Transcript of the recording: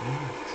Yeah.